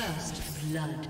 First blood.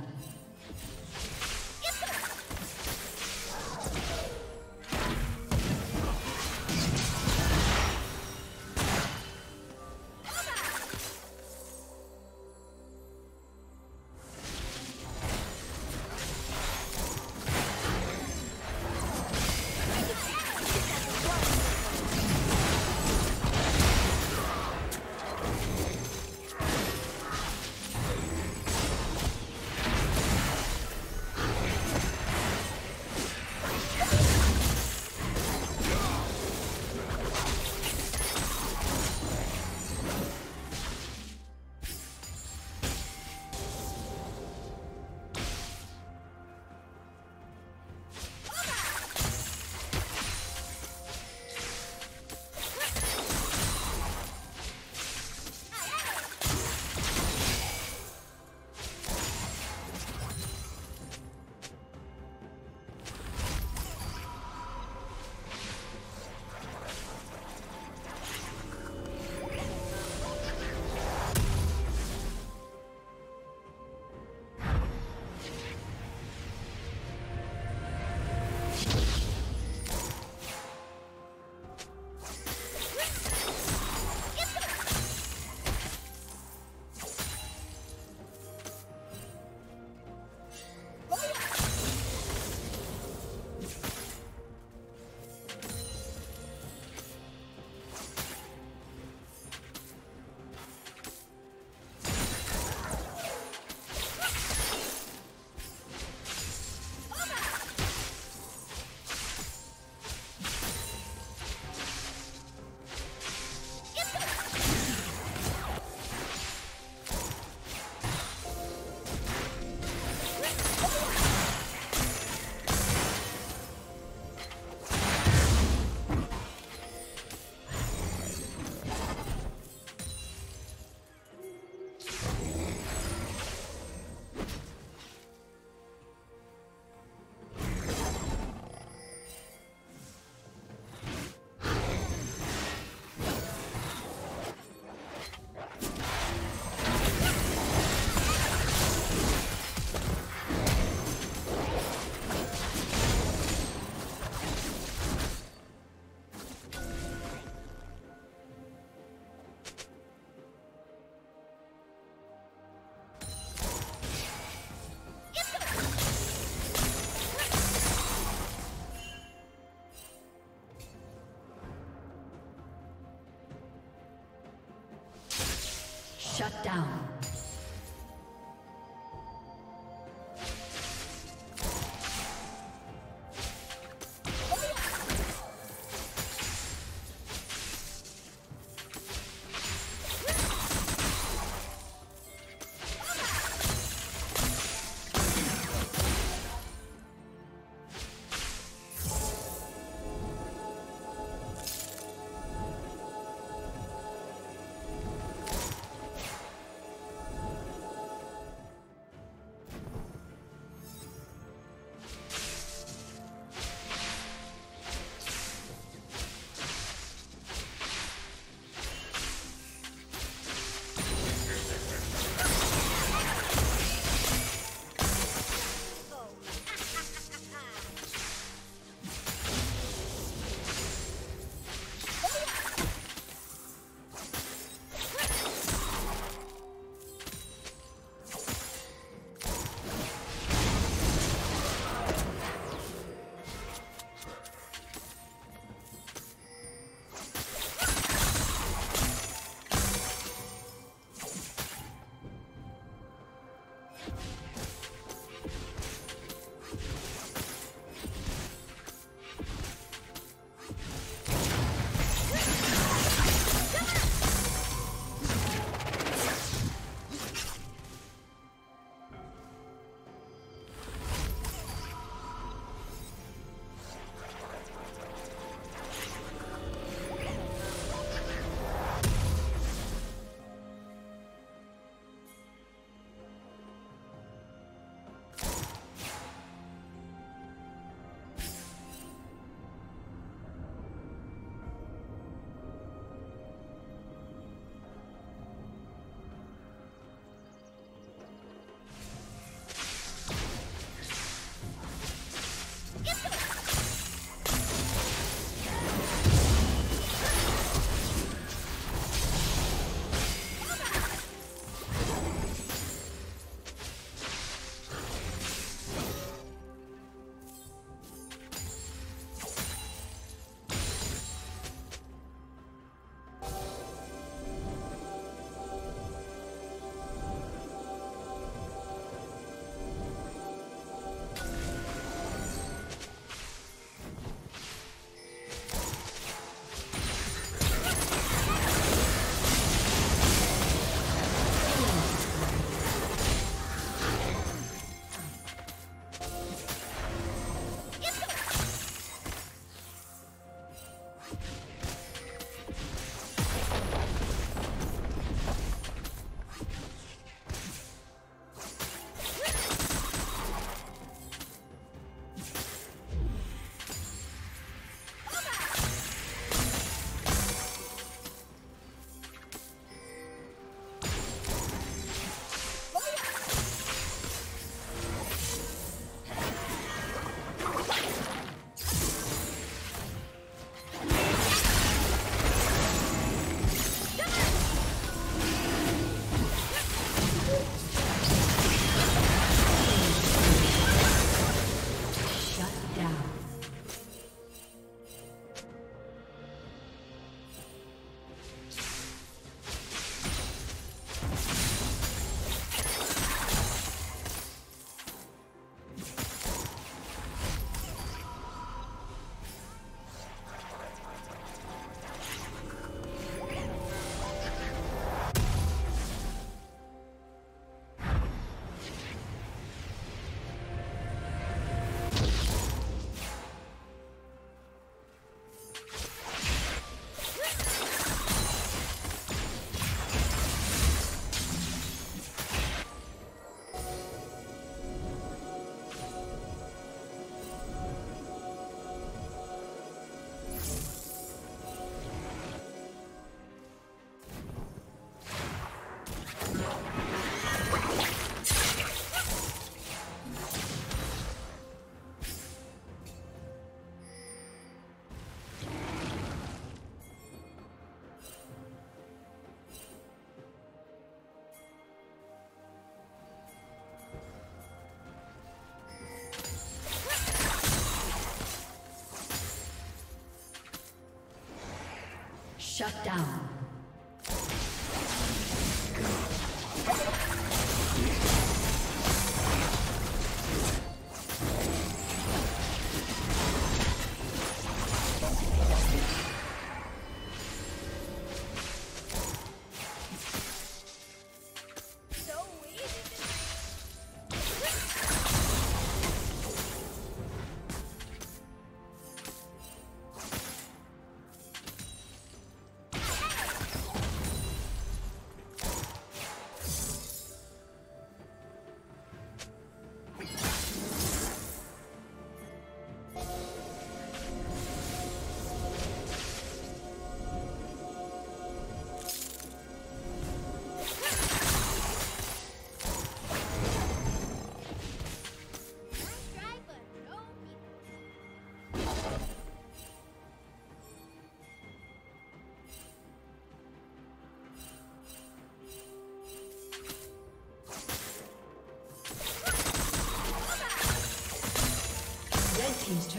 Shut down.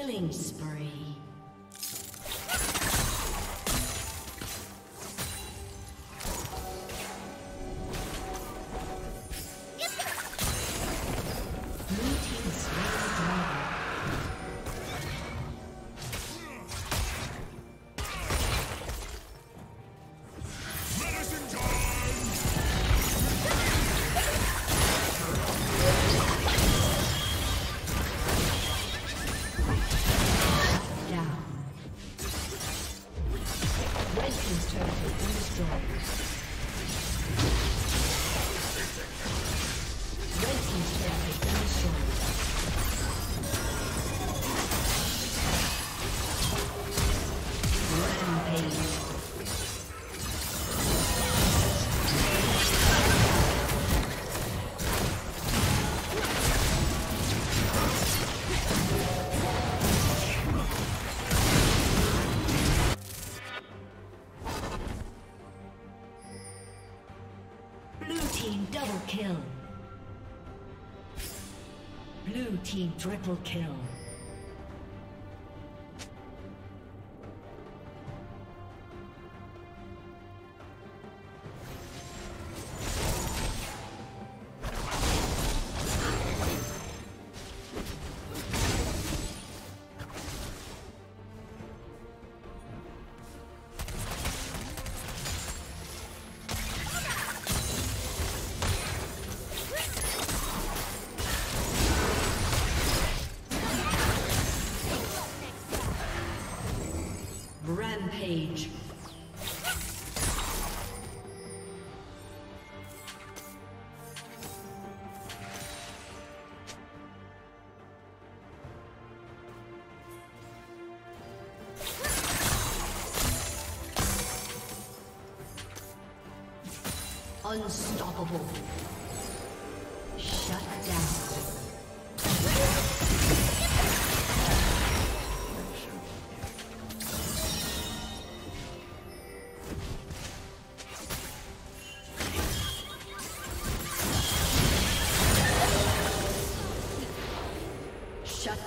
Killing spree. Triple kill. Unstoppable.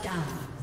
down.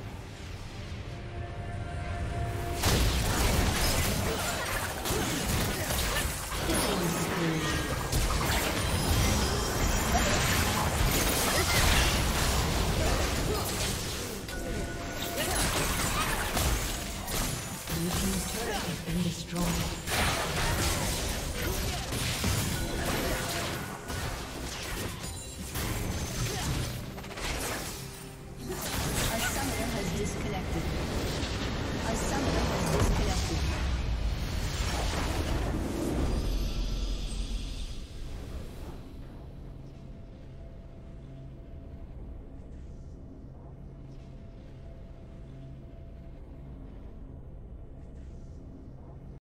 destroyed.